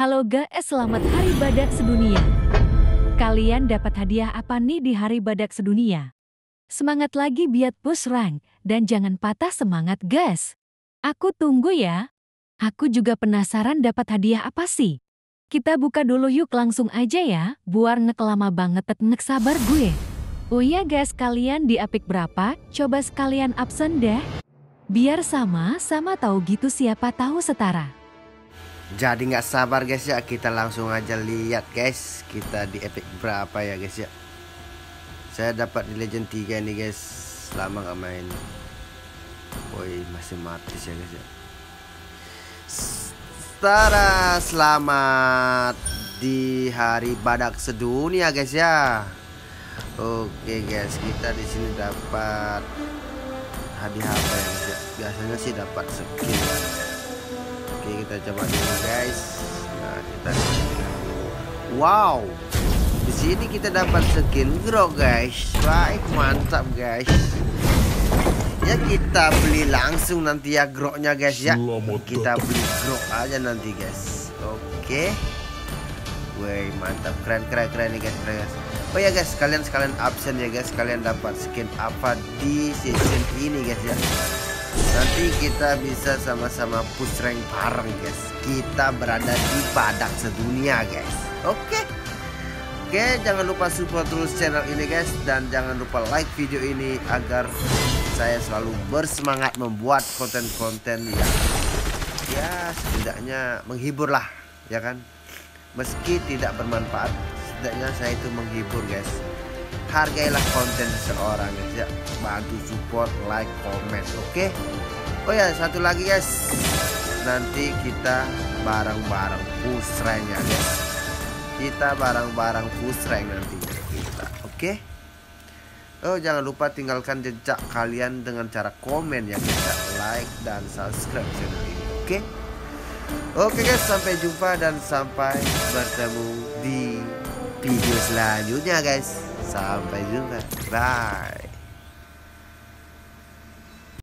Halo guys, selamat Hari Badak Sedunia. Kalian dapat hadiah apa nih di Hari Badak Sedunia? Semangat lagi biat push rank, dan jangan patah semangat guys. Aku tunggu ya. Aku juga penasaran dapat hadiah apa sih? Kita buka dulu yuk langsung aja ya, buar ngek lama banget ngek sabar gue. Oh iya guys, kalian di apik berapa? Coba sekalian absen deh. Biar sama-sama tahu gitu siapa tahu setara. Jadi nggak sabar guys ya, kita langsung aja lihat guys, kita di epic berapa ya guys ya. Saya dapat di legend 3 ini guys, lama nggak main. Woi masih mati ya guys ya. Tara selamat di hari badak sedunia guys ya. Oke guys, kita di sini dapat hadiah apa ya guys ya? Biasanya sih dapat skin. Kita coba dulu guys. Nah kita Wow, di sini kita dapat skin grow guys. Baik mantap guys. Ya kita beli langsung nanti ya groknya guys ya. Kita beli grok aja nanti guys. Oke. Woi mantap keren keren keren nih guys keren guys. Oh ya guys, kalian sekalian absen ya guys, kalian dapat skin apa di season ini guys ya. Nanti kita bisa sama-sama push rank bareng guys. Kita berada di badak sedunia guys. Oke. Oke, jangan lupa support terus channel ini guys dan jangan lupa like video ini agar saya selalu bersemangat membuat konten-konten yang ya setidaknya menghibur lah, ya kan? Meski tidak bermanfaat, setidaknya saya itu menghibur guys hargailah konten seseorang guys ya bantu support like comment oke okay? oh ya satu lagi guys nanti kita bareng-bareng push rank ya guys kita bareng-bareng push rank nanti kita oke okay? Oh jangan lupa tinggalkan jejak kalian dengan cara komen ya guys ya. like dan subscribe channel ini oke okay? Oke guys sampai jumpa dan sampai bertemu di video selanjutnya guys sampai jumpa bye